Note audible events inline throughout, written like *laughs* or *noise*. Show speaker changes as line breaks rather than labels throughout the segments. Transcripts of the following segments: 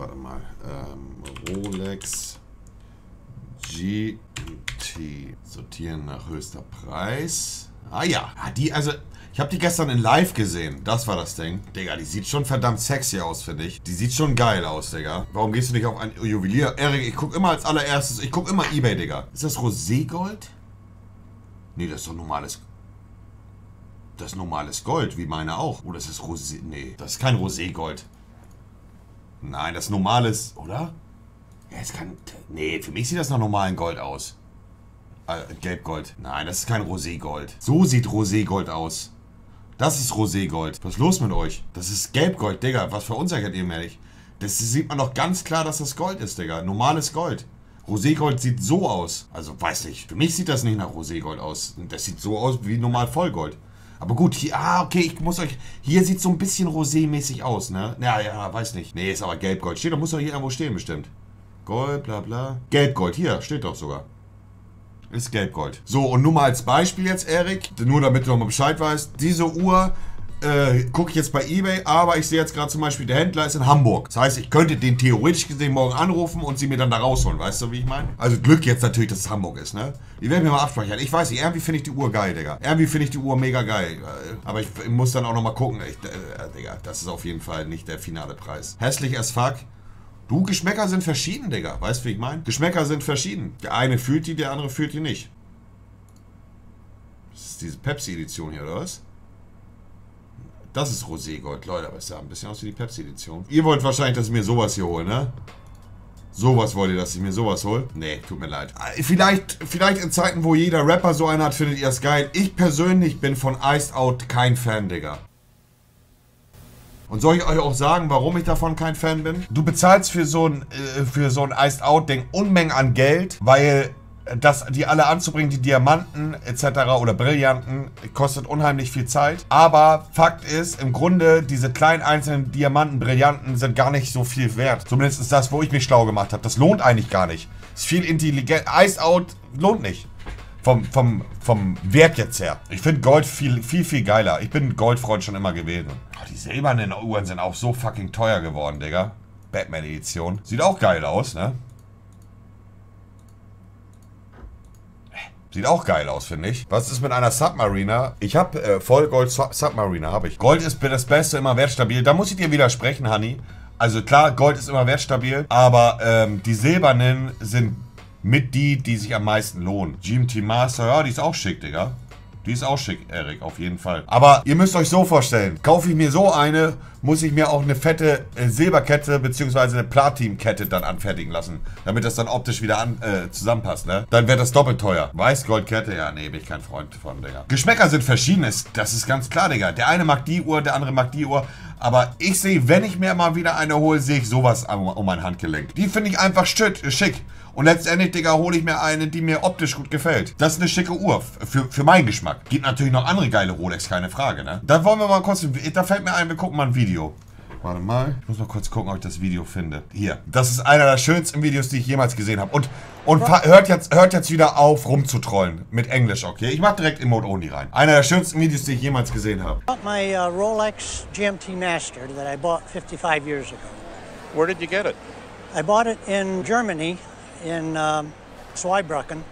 warte mal. Ähm, Rolex GT. Sortieren nach höchster Preis. Ah ja, ah, die, also, ich habe die gestern in live gesehen. Das war das Ding. Digga, die sieht schon verdammt sexy aus, finde ich. Die sieht schon geil aus, Digga. Warum gehst du nicht auf ein Juwelier? Erik, ich guck immer als allererstes, ich guck immer Ebay, Digga. Ist das Roségold? Nee, das ist doch normales das ist normales Gold, wie meine auch. Ist das Rosé? Nee, das ist kein Roségold. Nein, das ist normales, oder? Ja, es kann. Nee, für mich sieht das nach normalem Gold aus. Äh, Gelbgold. Nein, das ist kein Roségold. So sieht Roségold aus. Das ist Roségold. Was ist los mit euch? Das ist Gelbgold, Digga. Was verunsichert ihr mich? Das sieht man doch ganz klar, dass das Gold ist, Digga. Normales Gold. Roségold sieht so aus. Also, weiß nicht. Für mich sieht das nicht nach Roségold aus. Das sieht so aus wie normal Vollgold. Aber gut, hier, ah, okay, ich muss euch, hier sieht so ein bisschen Rosé-mäßig aus, ne? Ja, ja, weiß nicht. Nee, ist aber Gelbgold. Steht doch, muss doch hier irgendwo stehen bestimmt. Gold, bla bla. Gelbgold, hier, steht doch sogar. Ist Gelbgold. So, und nur mal als Beispiel jetzt, Erik, nur damit du nochmal Bescheid weißt. Diese Uhr äh, gucke ich jetzt bei Ebay, aber ich sehe jetzt gerade zum Beispiel, der Händler ist in Hamburg. Das heißt, ich könnte den theoretisch gesehen morgen anrufen und sie mir dann da rausholen. Weißt du, wie ich meine? Also Glück jetzt natürlich, dass es Hamburg ist, ne? Die werden mir mal abspeichern. Ich weiß nicht, irgendwie finde ich die Uhr geil, Digga. Irgendwie finde ich die Uhr mega geil. Aber ich, muss dann auch nochmal gucken. Ich, äh, Digga, das ist auf jeden Fall nicht der finale Preis. Hässlich as fuck. Du, Geschmäcker sind verschieden, Digga. Weißt du, wie ich meine? Geschmäcker sind verschieden. Der eine fühlt die, der andere fühlt die nicht. Das ist diese Pepsi-Edition hier, oder was? Das ist Roségold, Leute, aber es sah ein bisschen aus wie die Pepsi-Edition. Ihr wollt wahrscheinlich, dass ich mir sowas hier hole, ne? Sowas wollt ihr, dass ich mir sowas hole? Nee, tut mir leid. Äh, vielleicht, vielleicht in Zeiten, wo jeder Rapper so einen hat, findet ihr es geil. Ich persönlich bin von Iced Out kein Fan, Digga. Und soll ich euch auch sagen, warum ich davon kein Fan bin? Du bezahlst für so ein, äh, für so ein Iced Out-Ding Unmengen an Geld, weil das, die alle anzubringen, die Diamanten etc. oder Brillanten, kostet unheimlich viel Zeit. Aber Fakt ist, im Grunde, diese kleinen einzelnen Diamanten, Brillanten sind gar nicht so viel wert. Zumindest ist das, wo ich mich schlau gemacht habe. Das lohnt eigentlich gar nicht. Ist viel intelligent. Ice Out lohnt nicht. Vom, vom, vom Wert jetzt her. Ich finde Gold viel, viel, viel geiler. Ich bin Goldfreund schon immer gewesen. Oh, die silbernen Uhren sind auch so fucking teuer geworden, Digga. Batman-Edition. Sieht auch geil aus, ne? Sieht auch geil aus, finde ich. Was ist mit einer Submariner? Ich habe äh, Vollgold Submariner, habe ich. Gold ist das Beste, immer wertstabil. Da muss ich dir widersprechen, Honey. Also klar, Gold ist immer wertstabil, aber ähm, die silbernen sind mit die, die sich am meisten lohnen. GMT Master, ja, die ist auch schick, Digga. Die ist auch schick, Erik, auf jeden Fall. Aber ihr müsst euch so vorstellen, kaufe ich mir so eine, muss ich mir auch eine fette äh, Silberkette bzw. eine Platin-Kette dann anfertigen lassen, damit das dann optisch wieder an, äh, zusammenpasst, ne? Dann wäre das doppelt teuer. Weißgoldkette, ja, nee, bin ich kein Freund von, Digga. Geschmäcker sind verschieden, das ist ganz klar, Digga. Der eine mag die Uhr, der andere mag die Uhr. Aber ich sehe, wenn ich mir mal wieder eine hole, sehe ich sowas um, mein Handgelenk. Die finde ich einfach schick. Und letztendlich, Digga, hole ich mir eine, die mir optisch gut gefällt. Das ist eine schicke Uhr. Für, für meinen Geschmack. Gibt natürlich noch andere geile Rolex, keine Frage, ne? Da wollen wir mal kurz, da fällt mir ein, wir gucken mal ein Video. Warte mal. Ich muss mal kurz gucken, ob ich das Video finde. Hier. Das ist einer der schönsten Videos, die ich jemals gesehen habe. Und, und hört, jetzt, hört jetzt wieder auf, rumzutrollen. Mit Englisch, okay? Ich mach direkt Emote Only rein. Einer der schönsten Videos, die ich jemals gesehen habe.
My uh, Rolex GMT Master that I bought 55 years ago.
Where did you get it?
I bought it in Germany in um, Zweibrücken.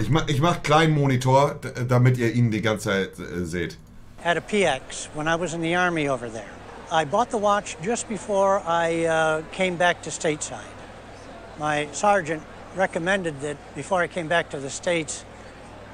Ich mach, ich mach kleinen Monitor, damit ihr ihn die ganze Zeit äh, seht.
At a PX when I was in the army over there. I bought the watch just before I uh, came back to stateside. My sergeant recommended that before I came back to the States,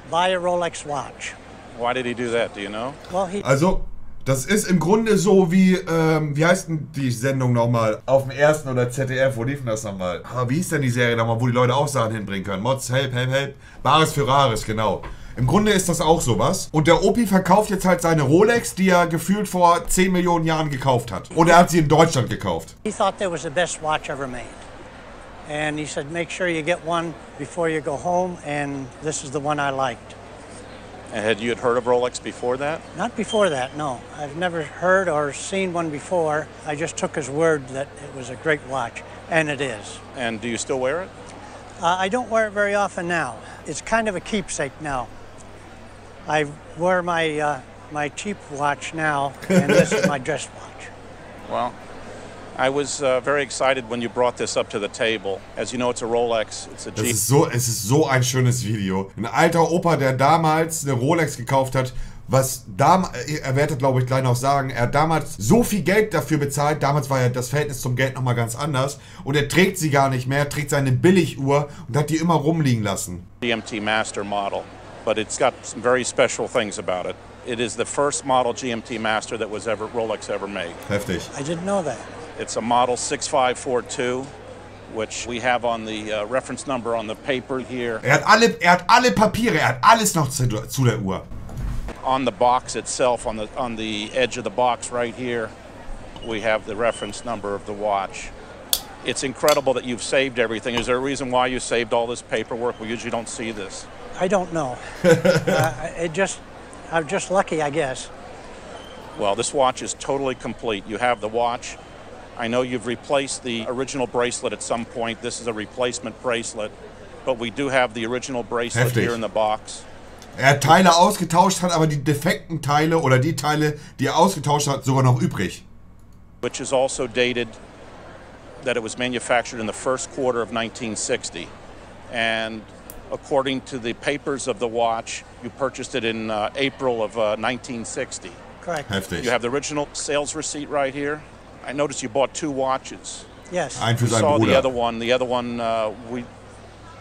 buy a Rolex watch.
Why did he do that? Do you know?
Well, he
Also, das ist im Grunde so wie, ähm, wie heißt denn die Sendung nochmal? Auf dem ersten oder ZDF, wo lief denn das nochmal? Ah, wie hieß denn die Serie nochmal, wo die Leute auch Sachen hinbringen können? Mods, help, help, help. Bares für Rares, genau. Im Grunde ist das auch sowas. Und der Opi verkauft jetzt halt seine Rolex, die er gefühlt vor 10 Millionen Jahren gekauft hat. Und er hat sie in Deutschland gekauft.
he thought that was the best watch ever made. And he said, make sure you get one before you go home, and this is the one I liked.
And had you had heard of Rolex before that?
Not before that, no. I've never heard or seen one before. I just took his word that it was a great watch, and it is.
And do you still wear it?
Uh, I don't wear it very often now. It's kind of a keepsake now. I wear my uh, my cheap watch now, and this is my dress watch. *laughs*
Well, I was uh, very excited when you brought this up to the table. As you know, it's a Rolex. It's a
Das
G.
ist so, es ist so ein schönes Video. Ein alter Opa, der damals eine Rolex gekauft hat, was dam er wird glaube ich gleich noch sagen, er hat damals so viel Geld dafür bezahlt, damals war ja das Verhältnis zum Geld nochmal ganz anders und er trägt sie gar nicht mehr, er trägt seine Billiguhr und hat die immer rumliegen lassen.
GMT Master model, but it's got some very special things about it. It is the first model GMT Master that was ever Rolex ever made.
Heftig.
I didn't know that.
It's a model 6542, which we have on the uh, reference number on the paper here.
Er hat alle, er hat alle Papiere, er hat alles noch zu, zu der Uhr.
On the box itself, on the on the edge of the box right here, we have the reference number of the watch. It's incredible that you've saved everything. Is there a reason why you saved all this paperwork? We usually don't see this.
I don't know. *laughs* uh, it just, I'm just lucky, I guess.
Well, this watch is totally complete. You have the watch. I know you've replaced the original bracelet at some point. This is a replacement bracelet, but we do have the original bracelet
Heftig.
here in the box.
Er hat Teile ausgetauscht, hat aber die defekten Teile oder die Teile, die er ausgetauscht hat, sogar noch übrig.
which is also dated that it was manufactured in the first quarter of 1960. And according to the papers of the watch, you purchased it in uh, April of uh, 1960.
Correct.
Heftig.
You have the original sales receipt right here. I noticed you bought two watches.
Yes.
Ein für
We
seinen
saw the other one. The other one uh, we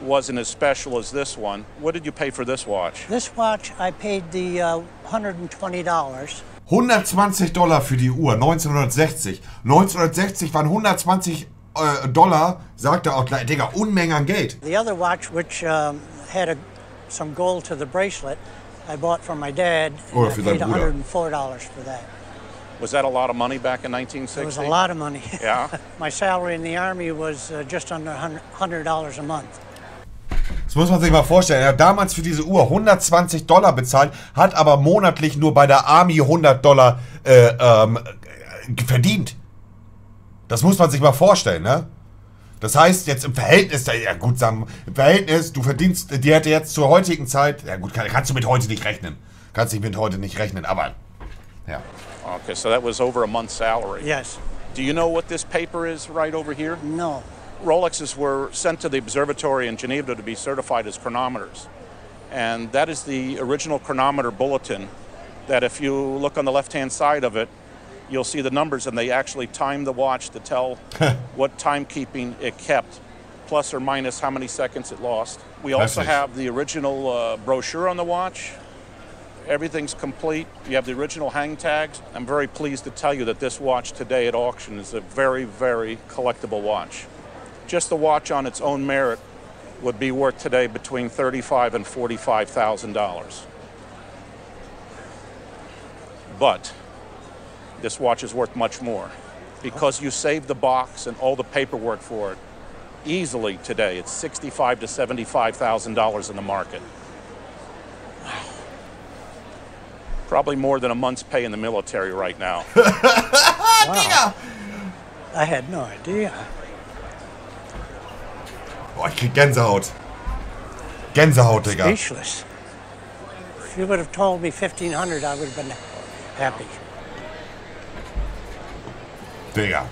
wasn't as special as this one. What did you pay for this watch?
This watch, I paid the uh, $120.
120 Dollar für die Uhr, 1960. 1960 waren 120 äh, Dollar, sagt er auch gleich, Digga, Unmengen an Geld.
The other watch, which um, had a, some gold to the bracelet, I bought from my dad.
Oder für
paid
deinen Bruder.
$104 for that.
Was that a lot of money back in
It
1960?
was a lot of money.
Yeah. *laughs*
my salary in the Army was uh, just under $100 a month.
Das muss man sich mal vorstellen. Er hat damals für diese Uhr 120 Dollar bezahlt, hat aber monatlich nur bei der Army 100 Dollar äh, ähm, äh, verdient. Das muss man sich mal vorstellen, ne? Das heißt, jetzt im Verhältnis, ja gut, sagen, im Verhältnis, du verdienst, die hätte jetzt zur heutigen Zeit, ja gut, kann, kannst du mit heute nicht rechnen. Kannst dich mit heute nicht rechnen, aber, ja.
Okay, so that was over a month's salary.
Yes.
Do you know what this paper is right over here?
No.
Rolexes were sent to the observatory in Geneva to be certified as chronometers. And that is the original chronometer bulletin that if you look on the left-hand side of it, you'll see the numbers and they actually time the watch to tell *laughs* what timekeeping it kept, plus or minus how many seconds it lost. We also
Heftig.
have the original uh, brochure on the watch. Everything's complete. You have the original hang tags. I'm very pleased to tell you that this watch today at auction is a very, very collectible watch. Just the watch on its own merit would be worth today between thirty-five and forty-five thousand dollars. But this watch is worth much more because you saved the box and all the paperwork for it. Easily today, it's sixty-five to seventy-five thousand dollars in the market. *sighs* Probably more than a month's pay in the military right now. *laughs* wow.
I had no idea.
Boah, ich krieg Gänsehaut. Gänsehaut, Digga.
Speechless. If you would have told me 1500 I would have been happy.
Digga.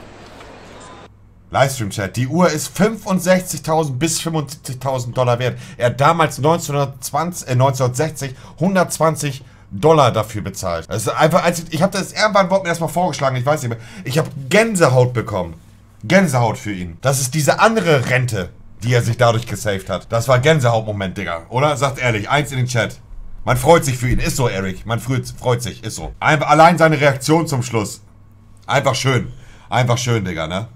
Livestream-Chat. Die Uhr ist 65.000 bis 75.000 Dollar wert. Er hat damals 1920, äh, 1960 120 Dollar dafür bezahlt. Das ist einfach, als ich, ich habe das irgendwann wurde mir das mal vorgeschlagen, ich weiß nicht mehr. Ich habe Gänsehaut bekommen. Gänsehaut für ihn. Das ist diese andere Rente, die er sich dadurch gesaved hat. Das war Gänsehaut-Moment, Digga. Oder? Sagt ehrlich, eins in den Chat. Man freut sich für ihn. Ist so, Eric. Man freut, freut sich. Ist so. Einfach allein seine Reaktion zum Schluss. Einfach schön. Einfach schön, Digga, ne?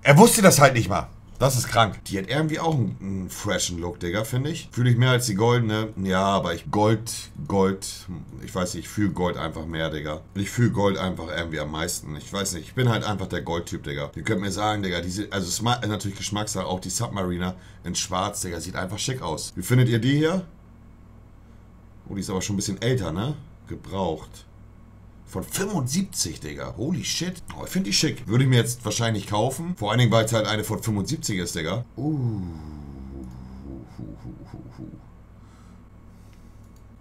Er wusste das halt nicht mal. Das ist krank. Die hat irgendwie auch einen, einen freshen Look, Digga, finde ich. Fühle ich mehr als die goldene. Ja, aber ich Gold, Gold, ich weiß nicht, ich fühle Gold einfach mehr, Digga. Ich fühle Gold einfach irgendwie am meisten. Ich weiß nicht, ich bin halt einfach der Goldtyp, Digga. Ihr könnt mir sagen, Digga, diese, also ist natürlich Geschmackssache, auch die Submariner in schwarz, Digga, sieht einfach schick aus. Wie findet ihr die hier? Oh, die ist aber schon ein bisschen älter, ne? Gebraucht. Von 75, Digga. Holy shit. Oh, ich finde die schick. Würde ich mir jetzt wahrscheinlich kaufen. Vor allen Dingen, weil es halt eine von 75 ist, Digga. Uh.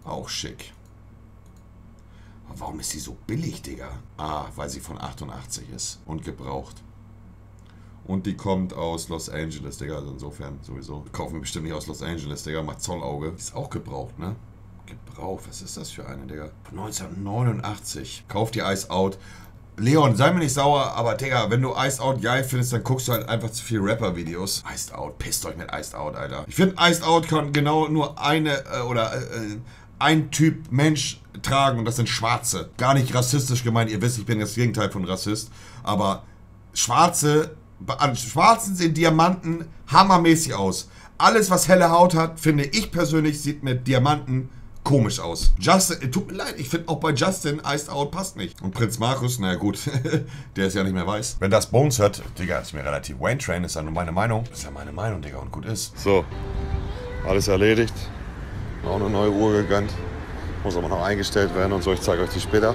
Auch schick. Warum ist die so billig, Digga? Ah, weil sie von 88 ist und gebraucht. Und die kommt aus Los Angeles, Digga. Also insofern sowieso. Kaufen wir bestimmt nicht aus Los Angeles, Digga. Macht Zollauge. Ist auch gebraucht, ne? Gebraucht. Was ist das für eine, Digga? 1989. Kauft die Ice Out. Leon, sei mir nicht sauer, aber Digga, wenn du Iced Out geil findest, dann guckst du halt einfach zu viel Rapper-Videos. Iced Out, pisst euch mit Iced Out, Alter. Ich finde, Iced Out kann genau nur eine äh, oder äh, ein Typ Mensch tragen und das sind Schwarze. Gar nicht rassistisch gemeint, ihr wisst, ich bin das Gegenteil von Rassist, aber Schwarze, an Schwarzen sehen Diamanten hammermäßig aus. Alles, was helle Haut hat, finde ich persönlich, sieht mit Diamanten komisch aus. Justin, tut mir leid, ich finde auch bei Justin Iced Out passt nicht. Und Prinz Markus, naja gut, *laughs* der ist ja nicht mehr weiß. Wenn das Bones hört, Digga, ist mir relativ. Wayne Train ist ja nur meine Meinung. Ist ja meine Meinung, Digga, und gut ist. So, alles erledigt. Auch eine neue Uhr gegönnt. Muss aber noch eingestellt werden und so. Ich zeige euch die später.